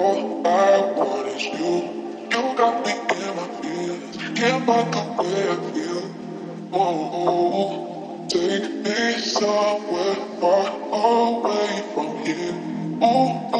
All I want is you. You got me in my feelings. Can't find the way I feel. Oh, take me somewhere far away from here. Ooh,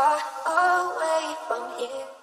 far away from here.